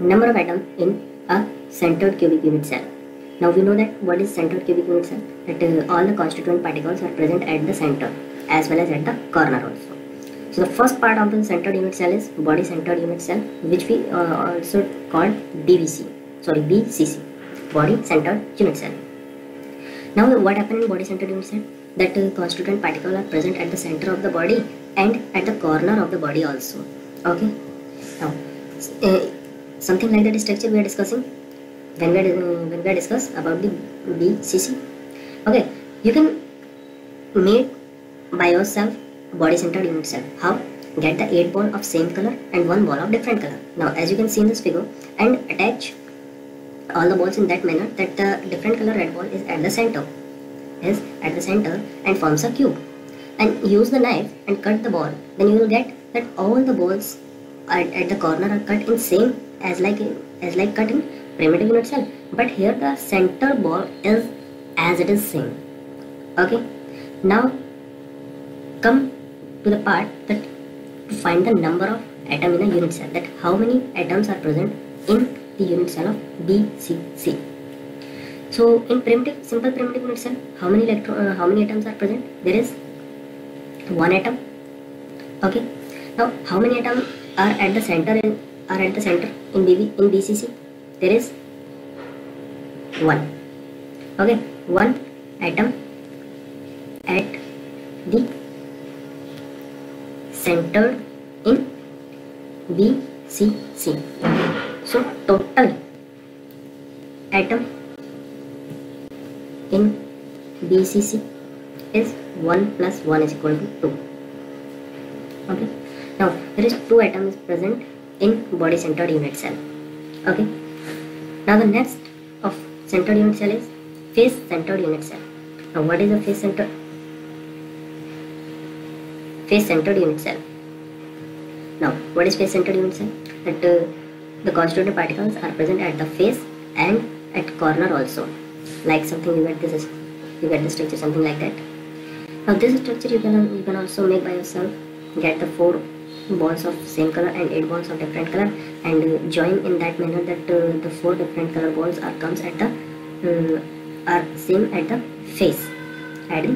number of atoms in a centered cubic unit cell. Now we know that what is centered cubic unit cell? That uh, all the constituent particles are present at the center as well as at the corner also. So the first part of the centered unit cell is body centered unit cell, which we uh, also called BVC. Sorry, BCC, body centered unit cell. Now what happened in body centered unit cell? That uh, constituent particles are present at the center of the body and at the corner of the body also. Okay. Now uh, something like that structure we are discussing when we are, uh, when we discuss about the BCC. Okay, you can make by yourself body centered unit cell. How? Get the 8 ball of same color and one ball of different color. Now as you can see in this figure and attach all the balls in that manner that the different color red ball is at the center is at the center and forms a cube and use the knife and cut the ball then you will get that all the balls at, at the corner are cut in same as like as like cut in primitive unit cell but here the center ball is as it is same okay? Now come to the part that to find the number of atom in a unit cell that how many atoms are present in the unit cell of BCC. So in primitive simple primitive unit cell how many electron uh, how many atoms are present? There is one atom. Okay? Now how many atoms are at the center in are at the center in BB in BCC there is one okay one atom at the center in BCC. So total atom in BCC is 1 plus 1 is equal to 2. Okay. Now there is 2 atoms present in body centered unit cell. Okay. Now the next of centered unit cell is face centered unit cell. Now what is a face centered face centered unit cell. Now, what is face centered unit cell? That uh, the constituent particles are present at the face and at corner also. Like something you get this is you get the structure something like that. Now this structure you can you can also make by yourself. Get the four balls of same color and eight balls of different color. And join in that manner that uh, the four different color balls are comes at the uh, are same at the face. At the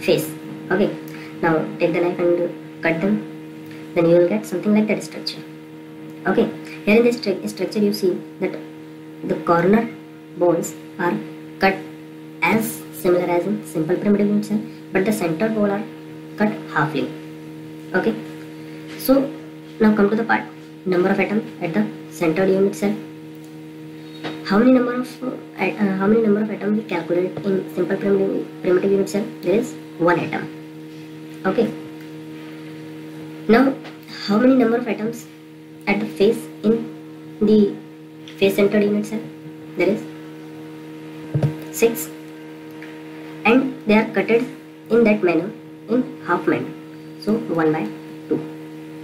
face. Okay. Now take the knife and cut them. Then you will get something like that structure. Okay. Here in this stru- structure you see that the corner balls are cut as similar as in simple primitive unit cell but the center ball are cut halfly. Okay so now come to the part number of atom at the centered unit cell. How many number of uh, uh, how many number of atoms we calculate in simple primitive, primitive unit cell? There is one atom. Okay. Now how many number of atoms at the face in the face centered unit cell? There is 6 and they are cutted in that manner in half manner. So 1 by 2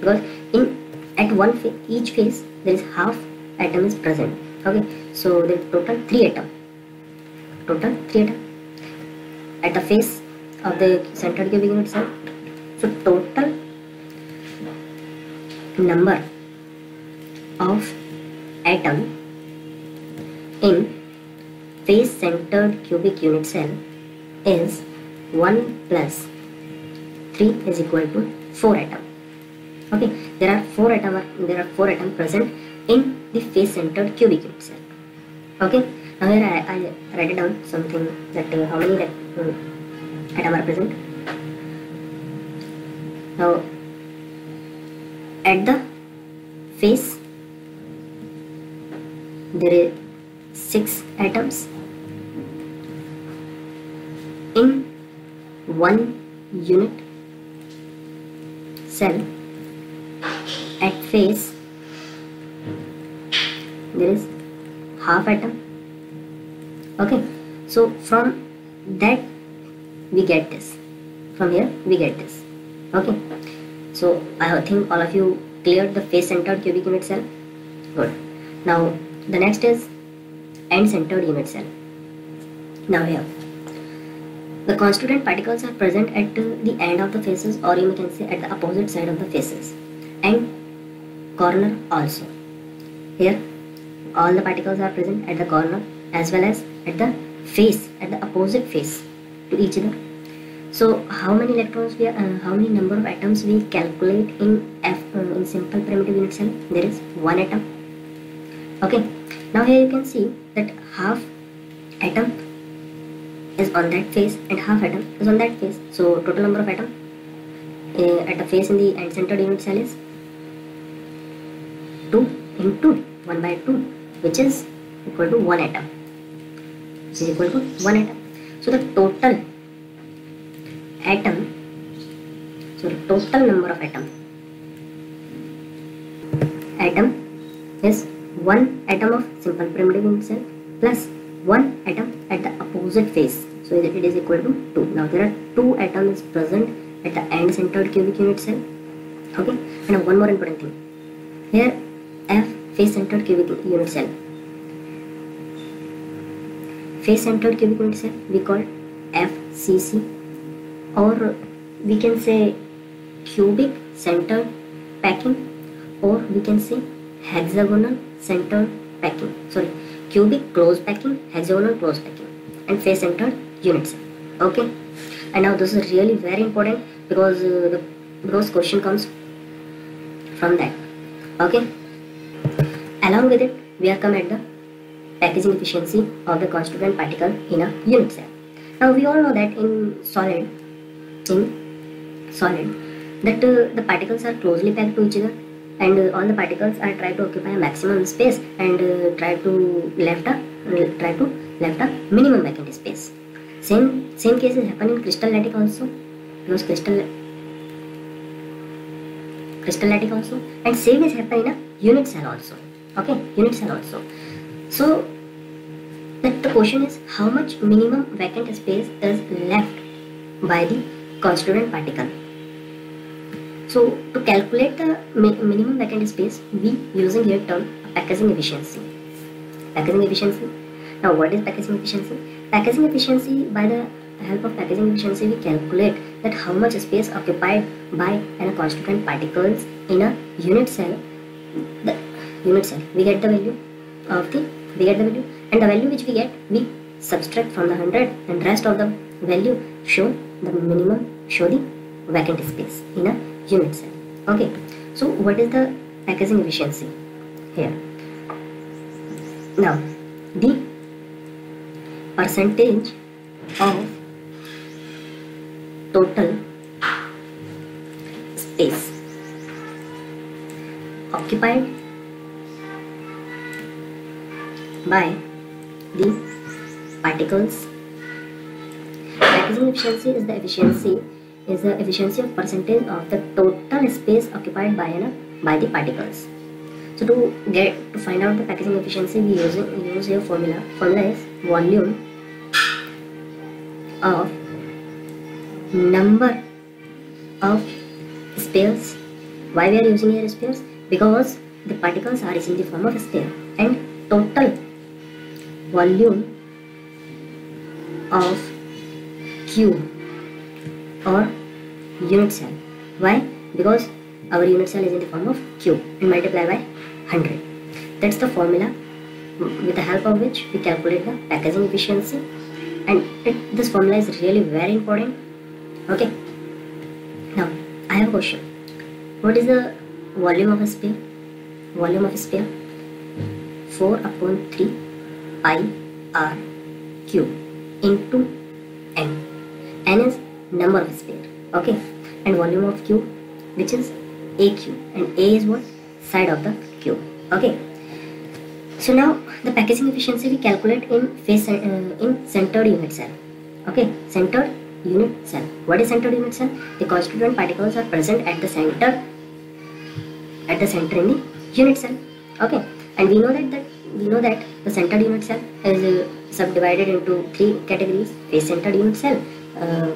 because in at one fa- each face there is half atom is present. Okay? So is total 3 atom. Total 3 atom. At the face of the centered cubic unit cell so total number of atom in face centered cubic unit cell is 1 plus 3 is equal to 4 atom okay there are 4 atom there are 4 atom present in the face centered cubic unit cell okay now here I, I write it down something that uh, how many uh, atom are present. Now at the face there is six atoms in one unit cell face. There is half atom. Okay so from that we get this. From here we get this. Okay so i think all of you cleared the face centered cubic unit cell. Good. Now the next is end centered unit cell. Now here. The constituent particles are present at the end of the faces or you can say at the opposite side of the faces. And corner also. Here all the particles are present at the corner as well as at the face at the opposite face to each other. So how many electrons we are, uh, how many number of atoms we calculate in f uh, in simple primitive unit cell? There is one atom. Okay now here you can see that half atom is on that face and half atom is on that face. So total number of atom uh, at the face in the end centered unit cell is 2 into 1 by 2 which is equal to 1 atom. Which is equal to 1 atom. So the total atom so the total number of atom atom is 1 atom of simple primitive unit cell plus 1 atom at the opposite face so it is equal to 2 now there are 2 atoms present at the end centered cubic unit cell. Okay? And one more important thing. Here f face centered cubic unit cell face centered cubic unit cell we call fcc or we can say cubic centered packing or we can say hexagonal centered packing sorry cubic close packing hexagonal close packing and face centered unit cell okay and now this is really very important because uh, the because question comes from that okay along with it we are come at the packaging efficiency of the constituent particle in a unit cell. Now we all know that in solid in solid that uh, the particles are closely packed to each other and uh, all the particles are try to occupy a maximum space and uh, try to left a try to left a minimum vacant space. Same same cases happen in crystal lattice also. Because crystal crystal lattice also. And same is happen in a unit cell also okay unit cell also so that the question is how much minimum vacant space is left by the constituent particle? So to calculate the mi minimum vacant space we using here term packaging efficiency. Packaging efficiency. Now what is packaging efficiency? Packaging efficiency by the help of packaging efficiency we calculate that how much space occupied by a constituent particles in a unit cell the unit cell we get the value of the we get the value. And the value which we get we subtract from the 100 and rest of the value show the minimum show the vacant space in a unit cell okay. So what is the packaging efficiency here? Now the percentage of total space occupied by these particles packaging efficiency is the efficiency is the efficiency of percentage of the total space occupied by an, by the particles. So to get to find out the packaging efficiency we use use here formula. Formula is volume of number of spheres. Why we are using here spheres? Because the particles are in the form of a sphere and total volume of cube or unit cell. Why? Because our unit cell is in the form of cube and multiply by 100 that's the formula with the help of which we calculate the packaging efficiency. And it, this formula is really very important. Okay. Now i have a question. What is the volume of a sphere? Volume of a sphere? 4 upon 3 pi r cube into n. N is number of sphere okay? And volume of cube which is a cube and a is what? Side of the cube okay? So now the packaging efficiency we calculate in face uh, in centered unit cell okay? Centered unit cell. What is centered unit cell? The constituent particles are present at the center at the center in the unit cell okay? And we know that, that we know that the centered unit cell is uh, subdivided into three categories face centered unit cell uh,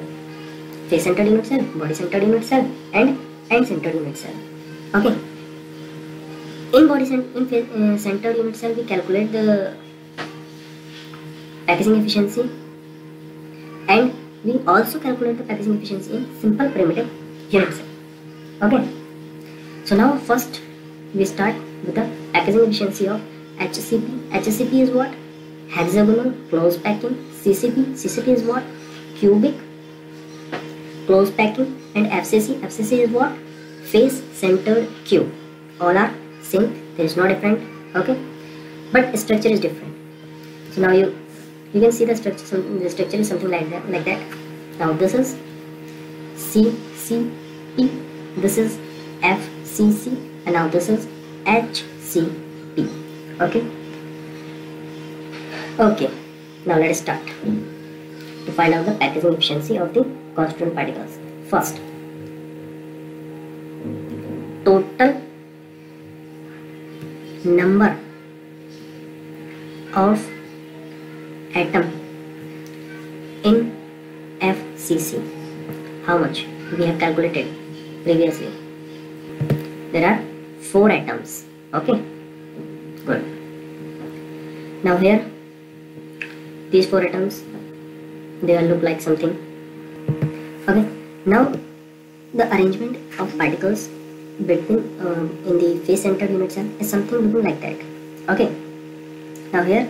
face centered unit cell body centered unit cell and end centered unit cell. Okay. In body in face, uh, centered unit cell we calculate the packaging efficiency and we also calculate the packaging efficiency in simple primitive unit cell. Okay. So now first we start with the packaging efficiency of HCP. HCP is what? Hexagonal close packing. CCP. CCP is what? Cubic close packing. And FCC. FCC is what? Face centered cube. All are same. There is no different. Okay. But structure is different. So now you you can see the structure. The structure is something like that. Like that. Now this is CCP. This is FCC. And now this is HCP. Okay. Okay. Now let us start to find out the packaging efficiency of the constituent particles. First, total number of atom in FCC. How much? We have calculated previously. There are four atoms. Okay. Now here, these four atoms, they all look like something. Okay. Now, the arrangement of particles between uh, in the face center unit cell is something looking like that. Okay. Now here,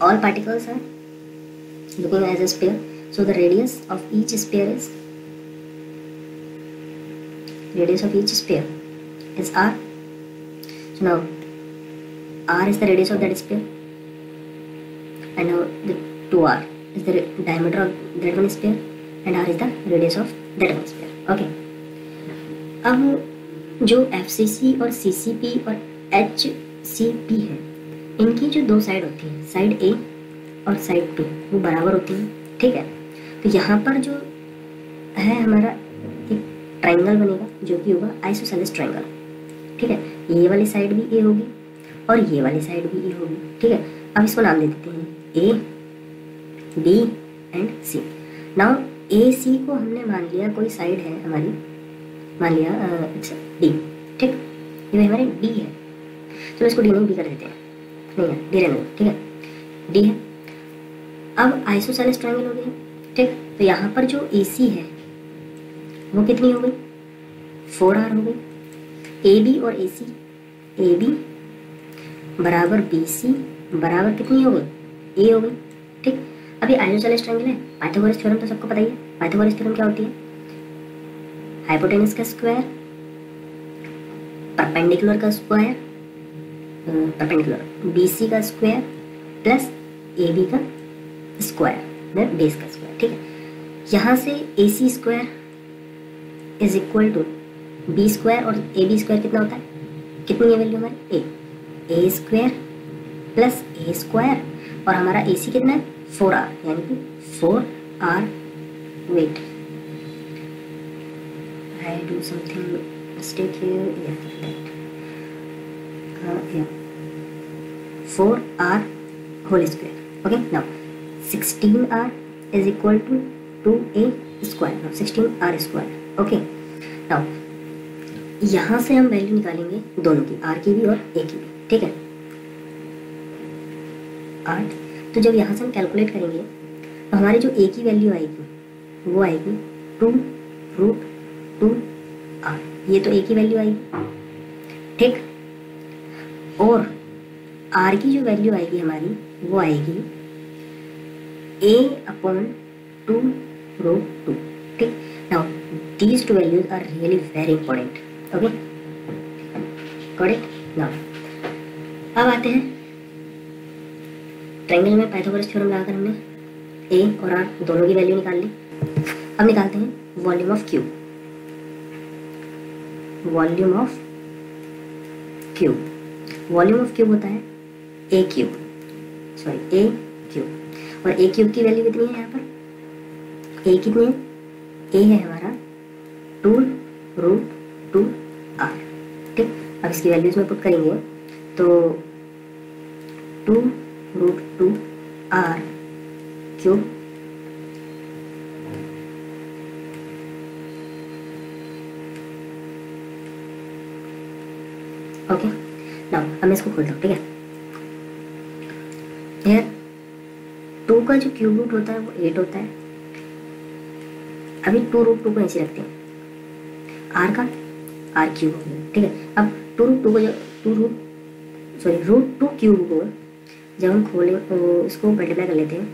all particles are looking as a sphere. So the radius of each sphere is radius of each sphere is r. So now r is the radius of that sphere, and now the 2r is the diameter of that one sphere, and r is the radius of that one sphere. Okay. अब जो FCC और CCP और HCP है इनकी जो दो side होती है साइड ए और साइड बी वो बराबर होती है ठीक है? तो यहाँ पर जो है हमारा एक ट्राइंगल बनेगा जो कि होगा आइसोसेलेस ट्राइंगल ठीक है? ये वाली साइड भी ए होगी और ये वाली साइड भी ए होगी, ठीक है? अब इसको नाम दे देते हैं A B and C now A C को हमने मान लिया, कोई साइड है हमारी? मान लिया इट्स डी ठीक? ये हमारे डी है। चलो इसको डी नहीं बी कर देते हैं। नहीं है डी रहने ठीक है? डी है। अब आइसोसेलेस ट्रायंगल हो गया, ठीक? तो यहाँ पर जो ए सी है, वो कितनी हो गई? फोर आर हो गई। ए बी और ए सी ए बी बराबर बी सी बराबर कितनी हो गई ए हो गई ठीक? अभी आइसोसेलेस ट्रायंगल है, पाइथागोरस थ्योरम तो सबको पता ही है। पाइथागोरस थ्योरम क्या होती है? हाइपोटेनस का स्क्वायर परपेंडिकुलर का स्क्वायर परपेंडिकुलर बी सी का स्क्वायर प्लस ए बी का स्क्वायर बेस का स्क्वायर ठीक है? यहाँ से A C square is equal to B square और ए बी स्क्वायर कितना होता है? कितनी है वैल्यू हमारी? A A square plus A square और हमारा ए सी कितना है? फोर आर यानी कि four R wait I do something mistake four R whole square okay now sixteen R is equal to two A square sixteen R square okay now यहाँ से हम value निकालेंगे दोनों की आर की भी और ए की भी. ठीक है। आठ तो जब यहाँ से हम कैलकुलेट करेंगे तो हमारी जो ए की वैल्यू आएगी, वो आएगी टू रूट टू आर ये तो ए की वैल्यू आएगी। ठीक? और आर की जो वैल्यू आएगी हमारी, वो आएगी A upon two root two ठीक? Now these two values are really very important okay correct now अब आते हैं। ट्रायंगल में पाइथागोरस थ्योरम लगाकर हमने ए और आर दोनों की वैल्यू निकाल ली। अब निकालते हैं volume of cube volume of cube volume of cube होता है A cube sorry A cube और ए क्यूब की वैल्यू कितनी है यहाँ पर? ए कितनी है? ए है हमारा टू रूट टू आर ठीक? अब इसकी वैल्यूज़ में पुट करेंगे। तो two root two R cube okay now अब मैं इसको खोलता हूँ ठीक है? टू का जो क्यूब रूट होता है, वो एट होता है। अभी टू रूट टू को ऐसे रखते हैं। आर का आर क्यूब ठीक है? अब टू रूट टू को जो two root sorry root two cube को जब हम खोले इसको मल्टीप्लाई कर लेते हैं।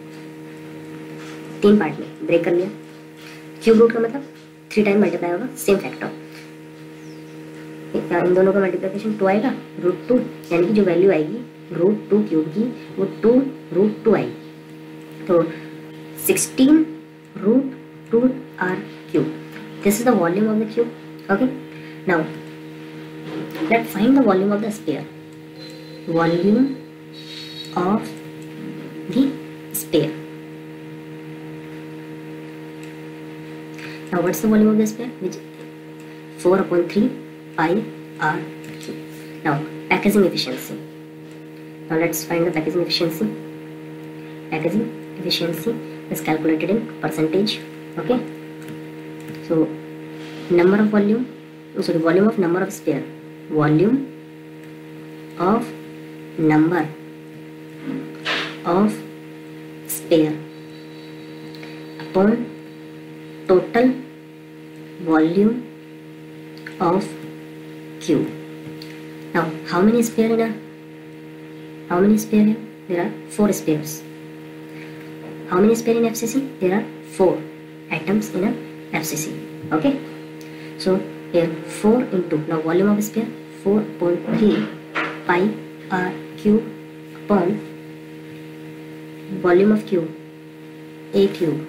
तीन पार्ट में ब्रेक कर लिया। क्यूब रूट का मतलब थ्री टाइम मल्टीप्लाई होगा सेम फैक्टर इन दोनों का मल्टीप्लिकेशन टू आएगा रूट टू यानी कि जो वैल्यू आएगी रूट टू क्यूब की, वो टू रूट टू आएगी। तो sixteen root two R cube this is the volume of the cube okay now let find the volume of the sphere volume of the sphere. Now what's the volume of the sphere? Which 4 upon 3 pi r cube. Now packaging efficiency. Now let's find the packaging efficiency. Packaging efficiency is calculated in percentage. Okay. So number of volume, oh sorry, volume of number of sphere. Volume of number of sphere upon total volume of cube. Now, how many sphere in a how many sphere here? There are four spheres. How many sphere in FCC? There are four atoms in a FCC. Okay. So here four into now volume of sphere four point three pi r cube upon volume of cube a cube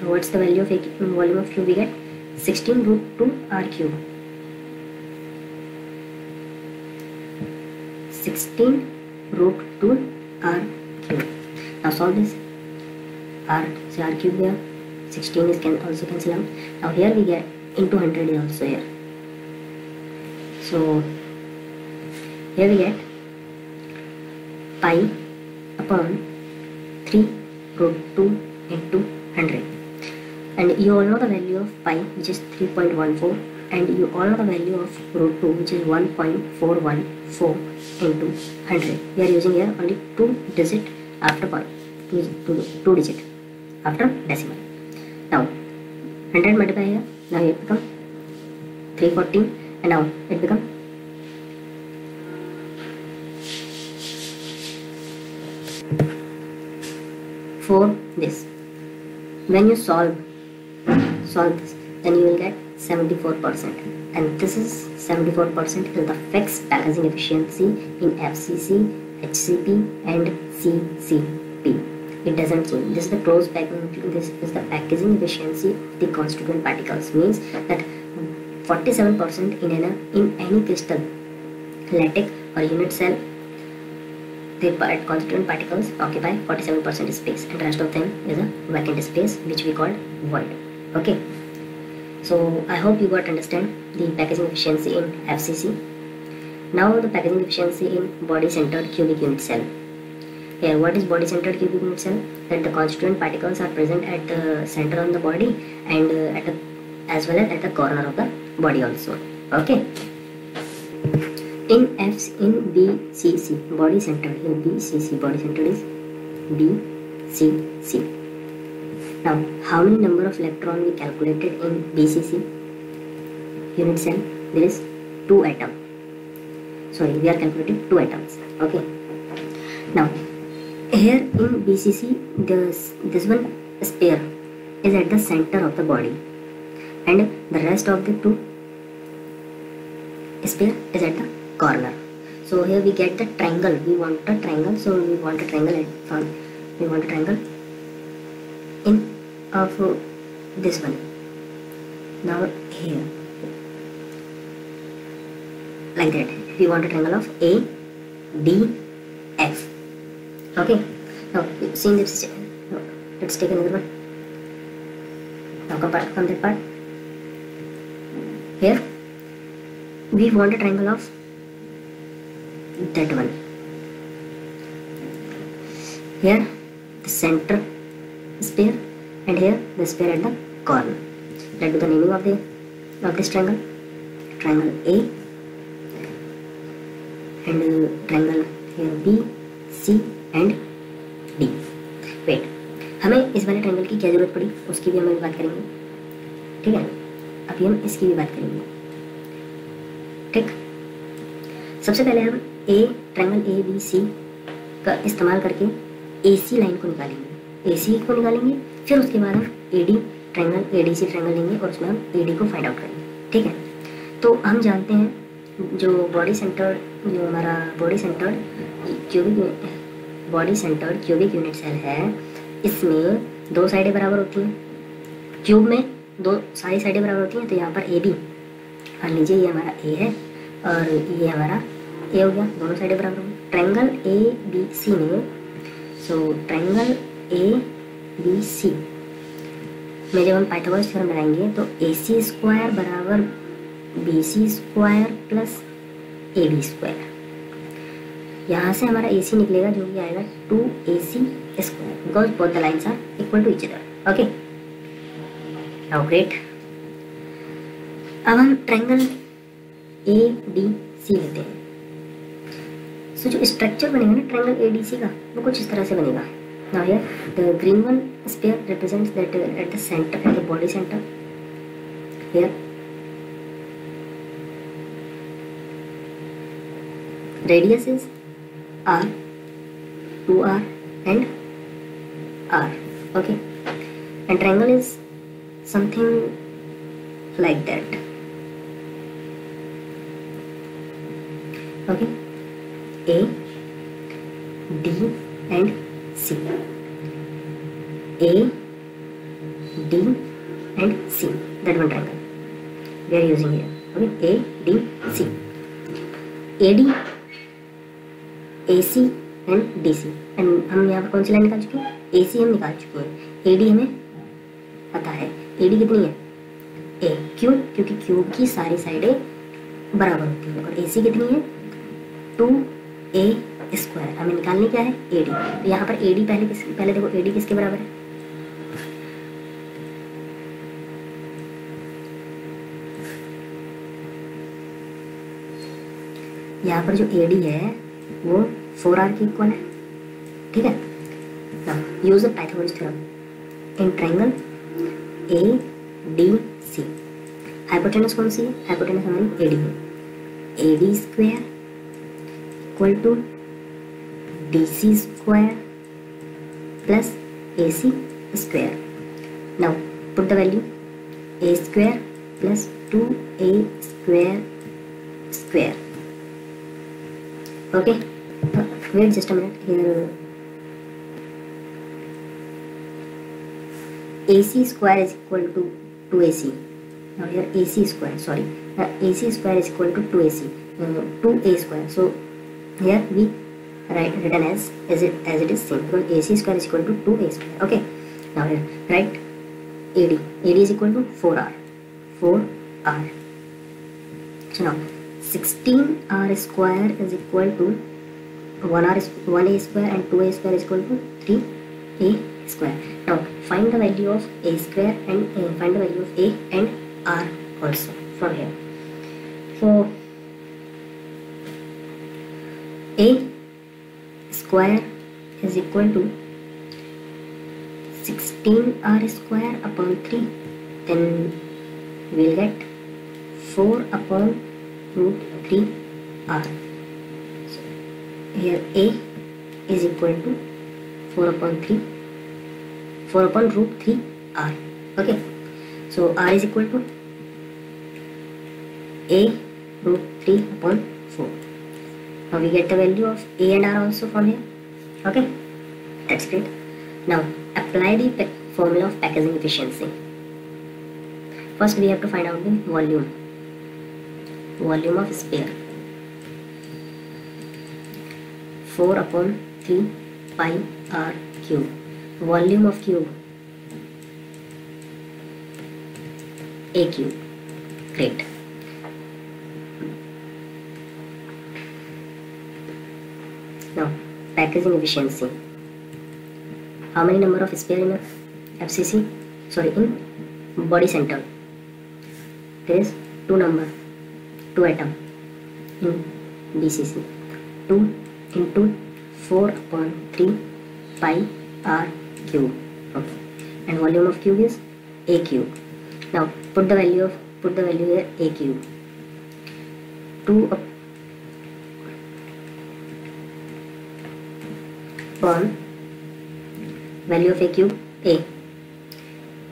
so what's the value of a volume of cube we get 16 root 2 r cube 16 root 2 r cube now solve this r so r cube here 16 is can also cancel out now here we get into 100 is also here so here we get pi upon 3 root 2 into 100 and you all know the value of pi which is 3.14 and you all know the value of root 2 which is 1.414 into 100 we are using here only two digit after pi two, two, two digit after decimal. Now 100 multiply here now it become 314 and now it become for this when you solve solve this then you will get 74% and this is 74% is the fixed packaging efficiency in FCC, HCP and CCP. It doesn't change. This is the closed packaging. This is the packaging efficiency of the constituent particles. Means that 47% in in any crystal, lattice or unit cell, the constituent particles occupy 47% space, and the rest of them is a vacant space which we call void. Okay. So I hope you got understand the packaging efficiency in FCC. Now the packaging efficiency in body-centered cubic unit cell. Here, what is body-centered cubic unit cell? That the constituent particles are present at the center of the body and uh, at the, as well as at the corner of the body also. Okay. In F in BCC body center here BCC body center is BCC. Now, how many number of electron we calculated in BCC unit cell? There is two atom. Sorry, we are calculating two atoms. Okay. Now, here in BCC, this this one sphere is at the center of the body, and the rest of the two sphere is at the corner. So here we get the triangle. We want a triangle, so we want a triangle from we want a triangle in of uh, this one. Now here. Like that. We want a triangle of A D F. Okay. Now seeing this let's take another one. Now come back from that part. Here we want a triangle of that one here the center sphere and here the sphere at the corner. Let do the naming of the of this triangle. Triangle A and uh, triangle here B, C and D. Wait, हमें इस वाले triangle की क्या ज़रूरत पड़ी उसकी भी हम बात करेंगे ठीक है अभी हम इसकी भी बात करेंगे ठीक सबसे पहले हम a triangle A B C का इस्तेमाल करके ए सी लाइन को निकालेंगे। ए सी को निकालेंगे, फिर उसके बाद हम A D triangle A D C triangle लेंगे और उसमें हम ए डी को फाइंड आउट करेंगे। ठीक है? तो हम जानते हैं जो बॉडी सेंटर जो हमारा body centre cubic body centre cubic unit cell है, इसमें दो साइडें बराबर होती हैं। क्यूब में दो सारी साइडें बराबर होती हैं तो यहाँ पर ए बी मान लीजिए ये हमारा ए है और ये हमारा ए हो गया दोनों साइडें बराबर हो गई ट्रायंगल ए बी सी में सो ट्रायंगल ए बी सी में जब हम पाइथागोरस थ्योरम लगाएँगे तो ए सी स्क्वायर बराबर B C square plus A B square यहाँ से हमारा ए सी निकलेगा जो कि आएगा two A C square because both the lines are equal to each other okay now great अब हम ट्रायंगल ए डी सी लेते हैं सो जो स्ट्रक्चर बनेगा ना ट्रायंगल एडीसी का, वो कुछ इस तरह से बनेगा। Now here the green one sphere represents that at the centre at the body centre here is R r R and R okay and triangle is something like that okay? A d and c. A, d and c. That one triangle we are using here. Okay, a, d, c. A, d A C and D C and हम यहाँ पर कौन सी line निकाल चुके हैं? ए सी हम निकाल चुके हैं। ए डी हमें पता है। ए डी कितनी है? ए क्यों क्योंकि क्यूब की सारी साइडें बराबर होती हैं। और ए सी कितनी है? टू ए स्क्वायर हमें निकालनी क्या है? ए डी तो यहाँ पर ए डी पहले किस, पहले देखो ए डी किसके बराबर है? यहाँ पर जो ए डी है, वो फोर आर की इक्वल है। ठीक है? Now use the Pythagoras theorem in triangle A D C hypotenuse कौन सी हाइपोटेनस हमारी ए डी है। A D square equal to dc square plus ac square. Now put the value a square plus 2a square square. Okay, uh, wait just a minute here. AC square is equal to 2AC. Now here AC square, sorry. Uh, AC square is equal to 2AC. Uh, 2A square. So here we write written as as it as it is same because AC square is equal to 2A square. Okay. Now write AD AD is equal to 4R 4R so now 16r square is equal to 1r 1a square and 2a square is equal to 3a square. Now find the value of a square and uh, find the value of a and r also from here. So a square is equal to 16r square upon 3 then we will get 4 upon root 3 r. So here a is equal to 4 upon 3 4 upon root 3 r. Okay. So r is equal to a root 3 upon 4. Now we get the value of a and r also from here. Okay. That's great. Now apply the formula of packaging efficiency. First we have to find out the volume volume of sphere 4 upon 3 pi r cube volume of cube a cube great now packaging efficiency how many number of sphere in a fcc sorry in body center. There is two number 2 atom. In BCC 2 into 4 upon 3 pi r cube. Okay. And volume of cube is a cube. Now put the value of put the value here a cube. 2 up upon value of a cube a.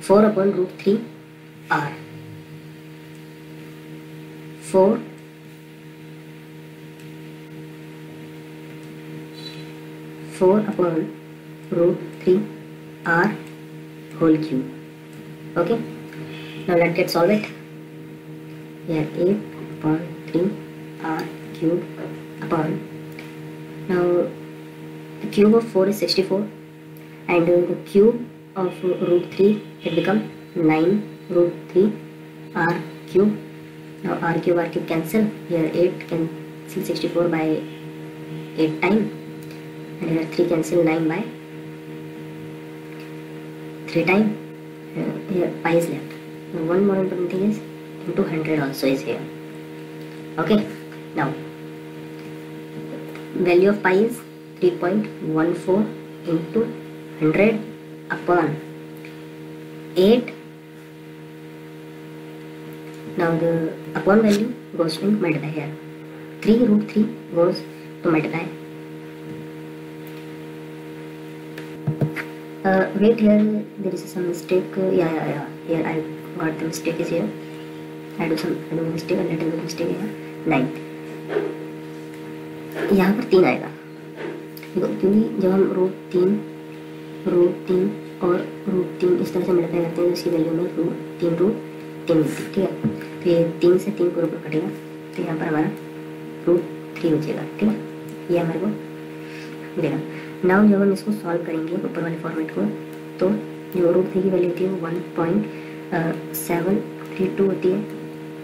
4 upon root 3 r. 4 4 upon root 3 r whole cube. Okay? Now let's get solve it here 8 upon 3 r cube upon. Now cube of 4 is 64 and the cube of root 3 it become 9 root 3 r cube. Now r cube r cube cancel. Here 8 cancel 64 by 8 time. And here 3 cancel 9 by 3 time. Uh, here pi is left. Now one more important thing is into 100 also is here. Okay. Now value of pi is 3.14 into 100 upon 8 now the upon value goes to multiply here 3 root 3 goes to multiply uh, wait here there is some mistake uh, yeah yeah yeah here I got the mistake is here I do some I do a mistake and let me mistake here 9 यहाँ पर तीन आएगा क्योंकि जब हम root तीन root तीन और रूट तीन इस तरह से मल्टीप्लाई करते हैं तो इसकी वैल्यू में रूट तीन रूट तीन, ठीक है? तो ये तीन से तीन को ऊपर कटेगा तो यहाँ पर हमारा रूट थ्री हो जाएगा ठीक है? ये हमारे को मिलेगा नाउ जब हम इसको सॉल्व करेंगे ऊपर वाले फॉर्मेट को तो जो रूट थ्री की वैल्यू होती है वो one point seven three two होती है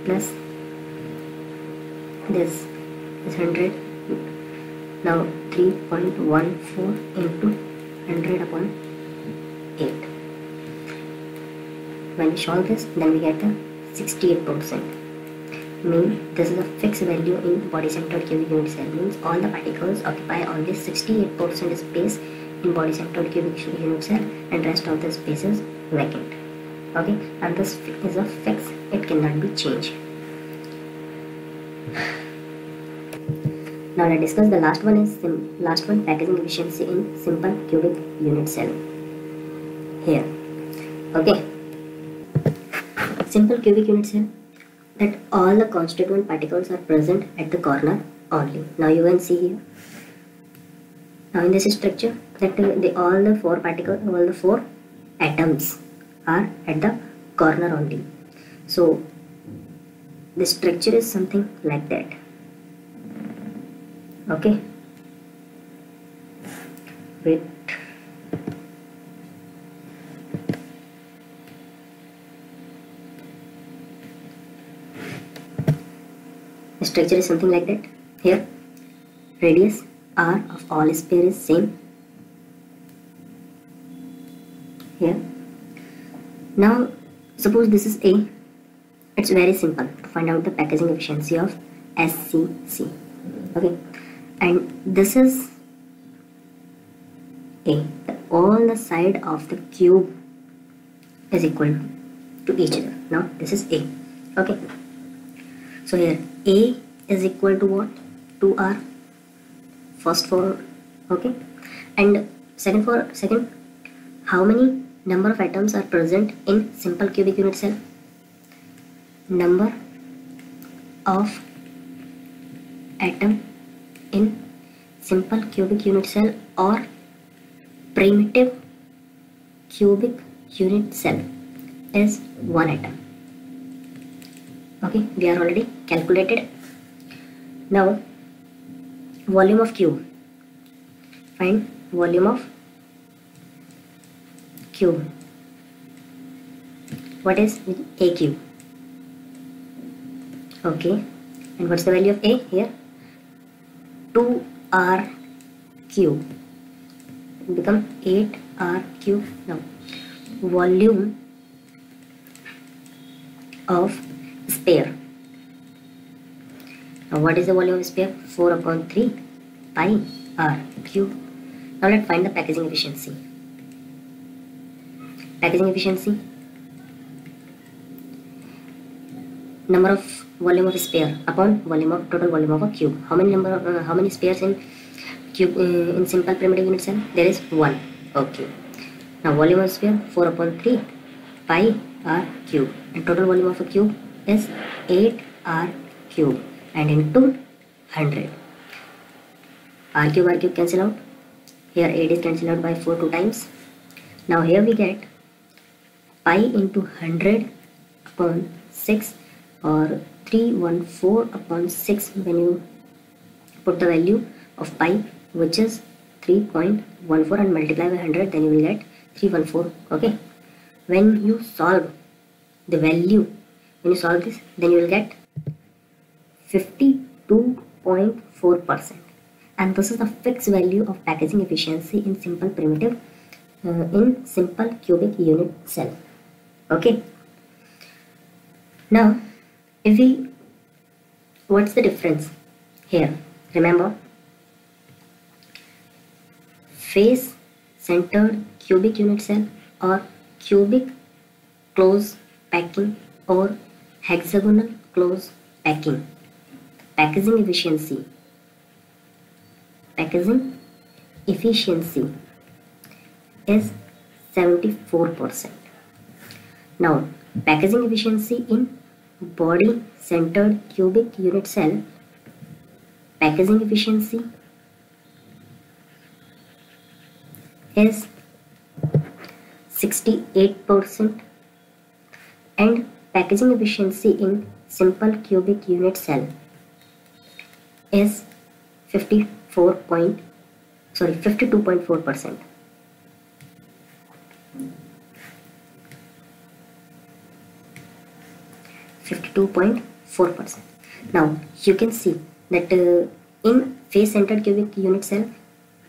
plus this hundred now 3.14 into 100 upon 8 when we solve this then we get the 68 percent. Mean this is a fixed value in body centered cubic unit cell. Means all the particles occupy only 68 percent space in body centered cubic unit cell and rest of the space is vacant. Okay? And this is a fix it cannot be changed Now let's discuss the last one is last one packaging efficiency in simple cubic unit cell. Here, okay. Simple cubic unit cell that all the constituent particles are present at the corner only. Now you can see here. Now in this structure that the all the four particles, all the four atoms are at the corner only. So the structure is something like that okay? Wait. The structure is something like that? Here. Radius r of all sphere is same. Here. Now suppose this is a. It's very simple to find out the packaging efficiency of SCC okay and this is a. All the side of the cube is equal to each other. Now this is a. Okay. So here a is equal to what? 2r first for okay. And second for second how many number of atoms are present in simple cubic unit cell? Number of atom in simple cubic unit cell or primitive cubic unit cell is one atom. Okay we are already calculated. Now volume of cube. Find volume of cube. What is a cube? Okay and what's the value of a here 2r cube become 8r cube now. Volume of sphere now what is the volume of sphere 4 upon 3 pi r cube now let's find the packaging efficiency. Packaging efficiency number of volume of sphere upon volume of total volume of a cube. How many number uh, how many spheres in cube uh, in simple primitive unit cell there is 1 okay. Now volume of sphere 4 upon 3 pi r cube. And total volume of a cube is 8 r cube. And into 100 r cube r cube cancel out. Here 8 is cancelled out by 4 two times. Now here we get pi into 100 upon 6 or 314 upon 6 when you put the value of pi which is 3.14 and multiply by 100 then you will get 314 okay? When you solve the value when you solve this then you will get 52.4 percent. And this is the fixed value of packaging efficiency in simple primitive uh, in simple cubic unit cell okay? Now if we what's the difference here? Remember? Face centered cubic unit cell or cubic close packing or hexagonal close packing. Packaging efficiency. Packaging efficiency is 74%. Now, packaging efficiency in body centered cubic unit cell, packaging efficiency is 68% and packaging efficiency in simple cubic unit cell is 54 point sorry 52.4 percent Fifty-two point four percent. Now you can see that uh, in face-centered cubic unit cell,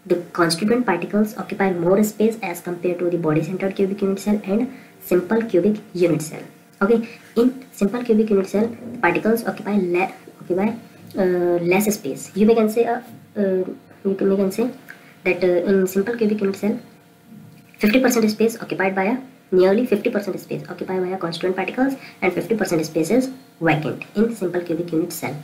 the constituent particles occupy more space as compared to the body-centered cubic unit cell and simple cubic unit cell. Okay, in simple cubic unit cell, particles occupy le occupy uh, less space. You may can say uh, uh, you can, can say that uh, in simple cubic unit cell 50% space occupied by a nearly 50% space occupied by a constituent particles and 50% space is vacant in simple cubic unit cell